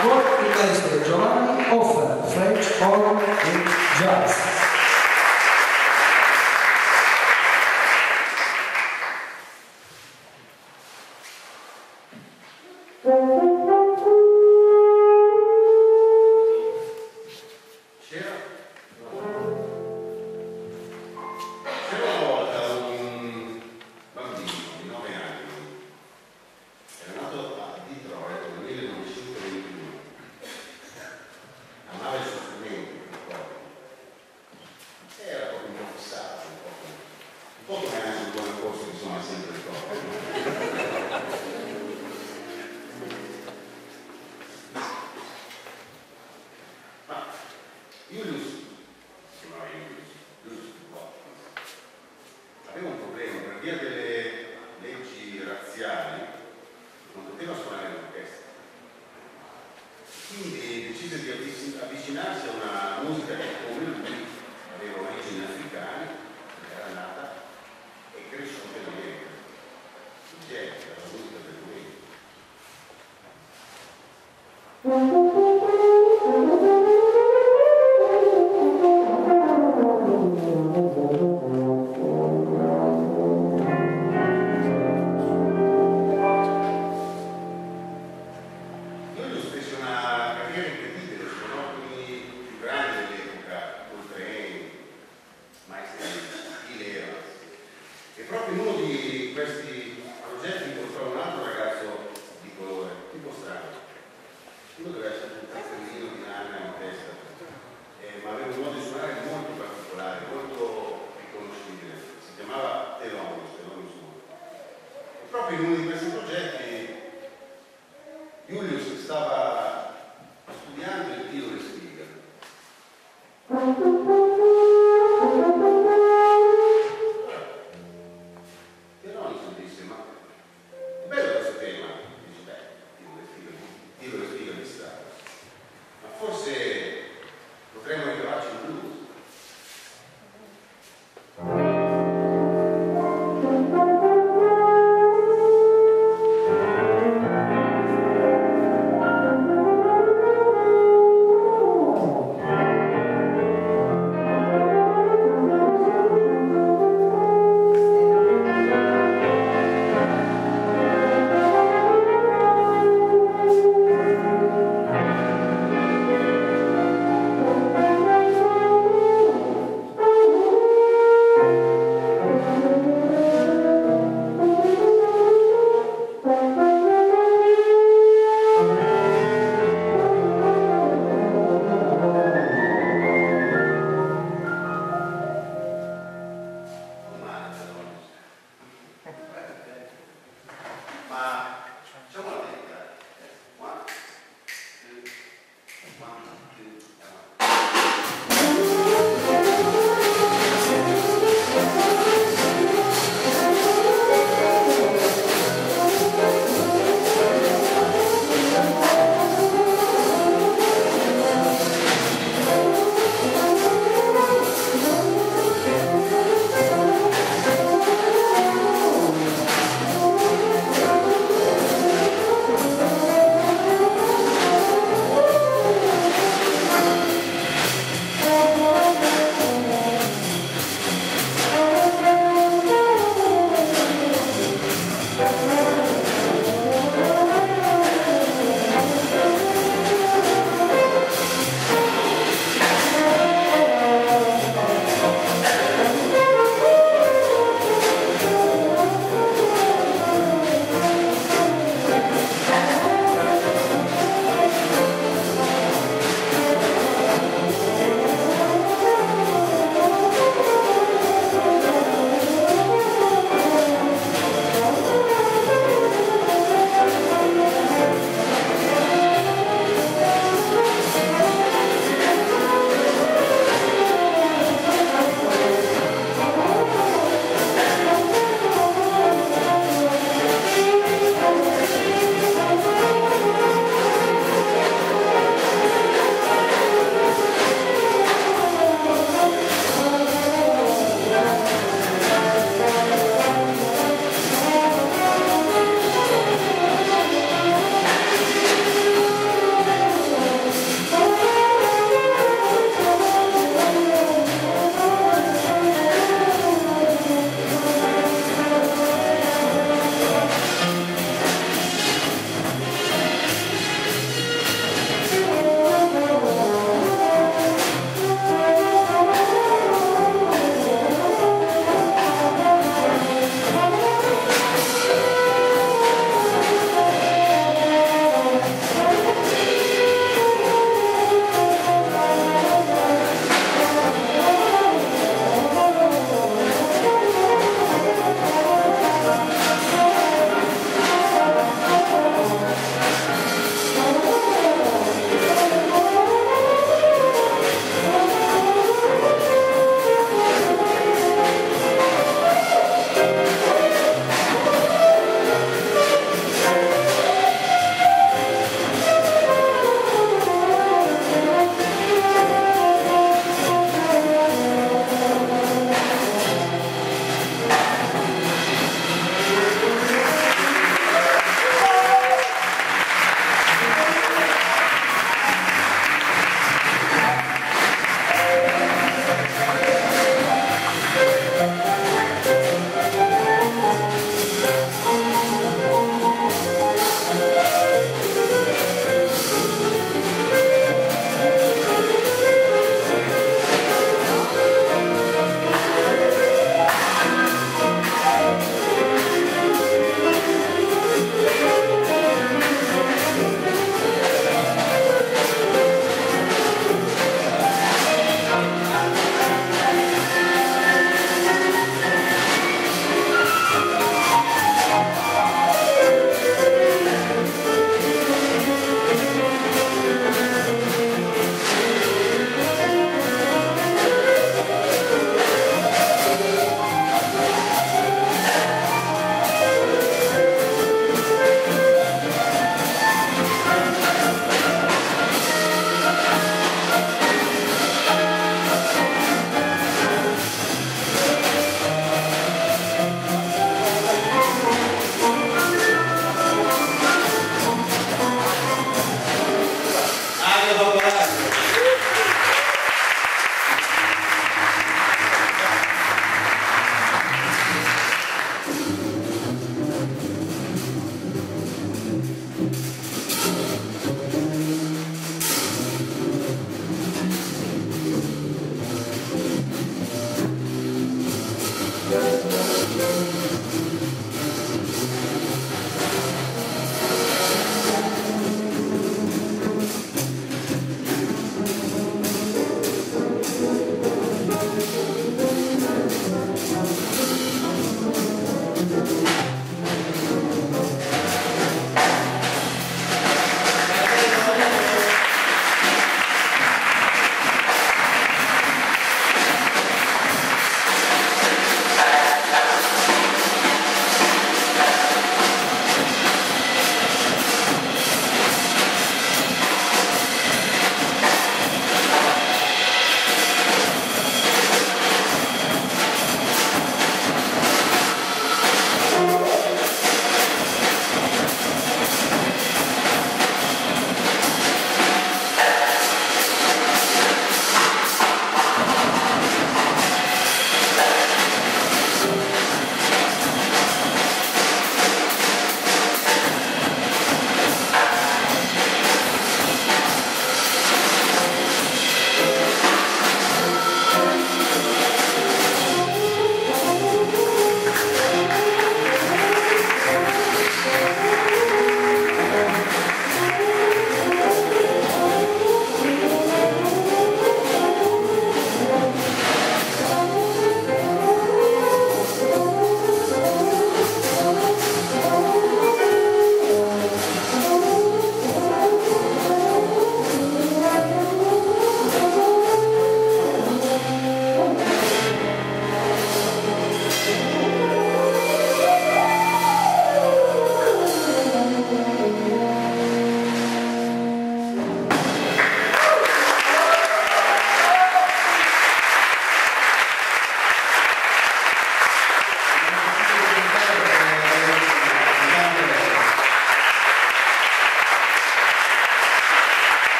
Amor Italiano Giovanni offer? French Horn and Jazz. parziali non poteva suonare l'orchestra quindi decise di avvicinarsi a una musica che come lui aveva origini africane era nata e cresciuta in America. Il jazz, la musica del momento